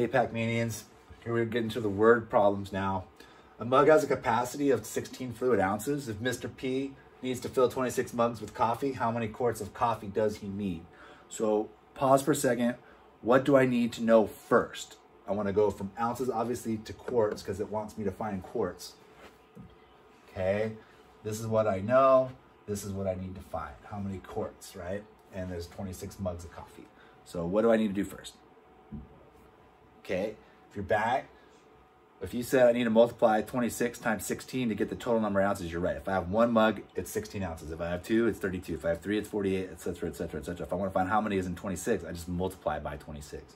K-Pack Medians. Here we're getting to the word problems now. A mug has a capacity of 16 fluid ounces. If Mr. P needs to fill 26 mugs with coffee, how many quarts of coffee does he need? So pause for a second. What do I need to know first? I want to go from ounces, obviously, to quarts because it wants me to find quarts. Okay, this is what I know. This is what I need to find. How many quarts, right? And there's 26 mugs of coffee. So what do I need to do first? Okay, if you're back, if you said I need to multiply 26 times 16 to get the total number of ounces, you're right. If I have one mug, it's 16 ounces. If I have two, it's 32. If I have three, it's 48, etc., etc., etc. If I want to find how many is in 26, I just multiply by 26.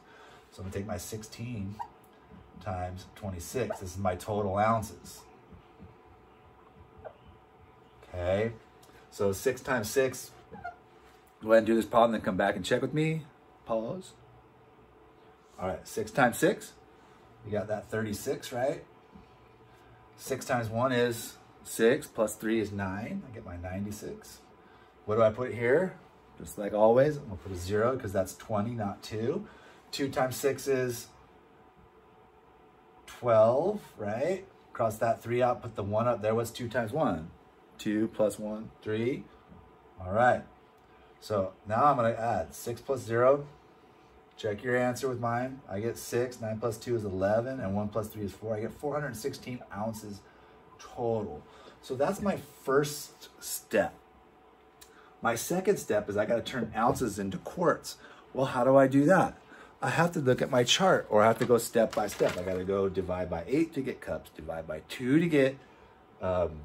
So I'm gonna take my 16 times 26. This is my total ounces. Okay, so six times six. Go ahead and do this problem, then come back and check with me. Pause. All right, six times six. You got that 36, right? Six times one is six, plus three is nine. I get my 96. What do I put here? Just like always, I'm gonna put a zero because that's 20, not two. Two times six is 12, right? Cross that three out, put the one up there. was two times one? Two plus one, three. All right. So now I'm gonna add six plus zero, Check your answer with mine. I get six, nine plus two is 11, and one plus three is four. I get 416 ounces total. So that's my first step. My second step is I gotta turn ounces into quarts. Well, how do I do that? I have to look at my chart or I have to go step by step. I gotta go divide by eight to get cups, divide by two to get um,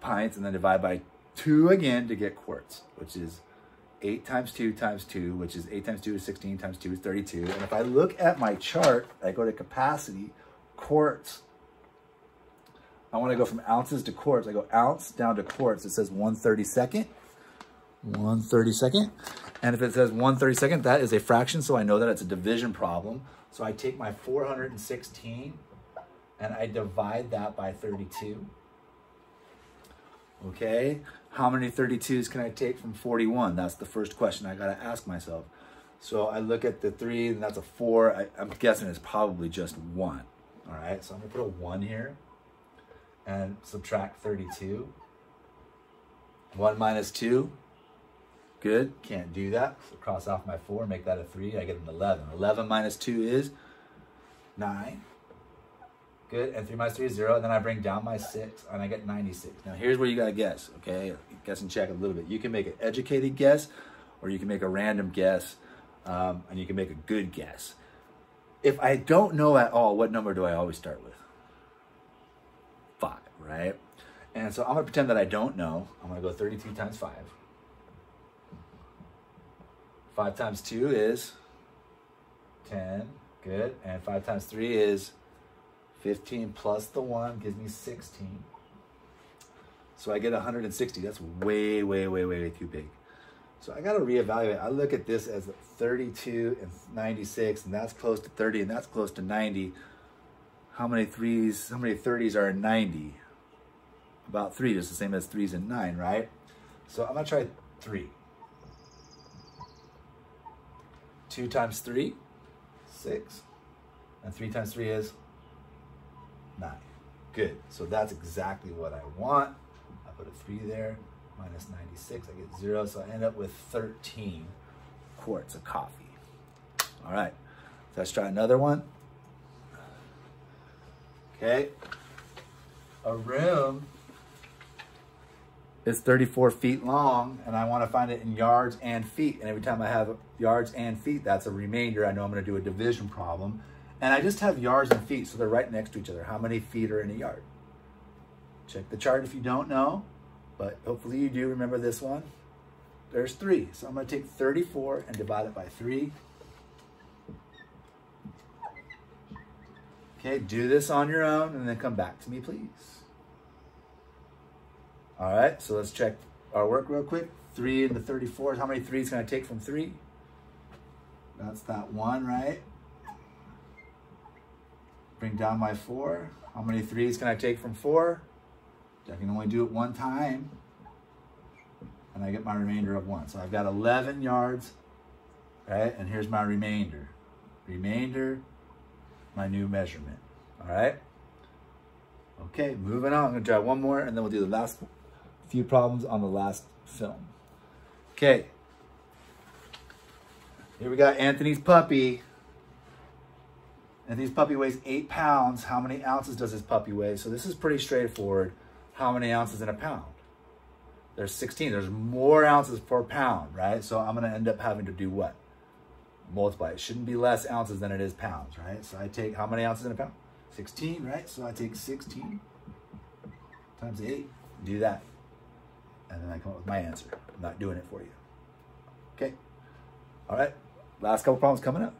pints, and then divide by two again to get quarts, which is 8 times 2 times 2, which is 8 times 2 is 16 times 2 is 32. And if I look at my chart, I go to capacity, quarts. I want to go from ounces to quarts. I go ounce down to quarts. It says 132nd. 132nd. And if it says 132nd, that is a fraction, so I know that it's a division problem. So I take my 416 and I divide that by 32. Okay, how many 32s can I take from 41? That's the first question I gotta ask myself. So I look at the three and that's a four. I, am guessing it's probably just one. All right, so I'm gonna put a one here and subtract 32. One minus two, good, can't do that. So cross off my four, make that a three, I get an 11. 11 minus two is nine. Good. And 3 minus 3 is 0. And then I bring down my 6 and I get 96. Now, here's where you got to guess, okay? Guess and check a little bit. You can make an educated guess or you can make a random guess um, and you can make a good guess. If I don't know at all, what number do I always start with? 5, right? And so I'm to pretend that I don't know. I'm to go 32 times 5. 5 times 2 is 10. Good. And 5 times 3 is 15 plus the 1 gives me 16. So I get 160. That's way, way, way, way, too big. So I got to reevaluate. I look at this as 32 and 96, and that's close to 30, and that's close to 90. How many threes, how many 30s are in 90? About three, just the same as threes and nine, right? So I'm to try three. Two times three, six. And three times three is nine. Good, so that's exactly what I want. I put a three there, minus 96, I get zero, so I end up with 13 quarts of coffee. All right, let's try another one. Okay, a room is 34 feet long and I want to find it in yards and feet. And every time I have yards and feet, that's a remainder. I know I'm going to do a division problem. And I just have yards and feet, so they're right next to each other. How many feet are in a yard? Check the chart if you don't know, but hopefully you do remember this one. There's three, so I'm gonna take 34 and divide it by three. Okay, do this on your own and then come back to me, please. All right, so let's check our work real quick. Three into 34, how many threes can I take from three? That's that one, right? Bring down my four. How many threes can I take from four? I can only do it one time. And I get my remainder of one. So I've got 11 yards, right? And here's my remainder. Remainder my new measurement. All right. Okay, moving on. I'm gonna try one more and then we'll do the last few problems on the last film. Okay. Here we got Anthony's puppy. Anthony's puppy weighs eight pounds. How many ounces does this puppy weigh? So this is pretty straightforward. How many ounces in a pound? There's 16. There's more ounces per pound, right? So I'm gonna end up having to do what? Multiply. It shouldn't be less ounces than it is pounds, right? So I take how many ounces in a pound? 16, right? So I take 16 times 8, do that. And then I come up with my answer. I'm not doing it for you. Okay? All right. Last couple problems coming up.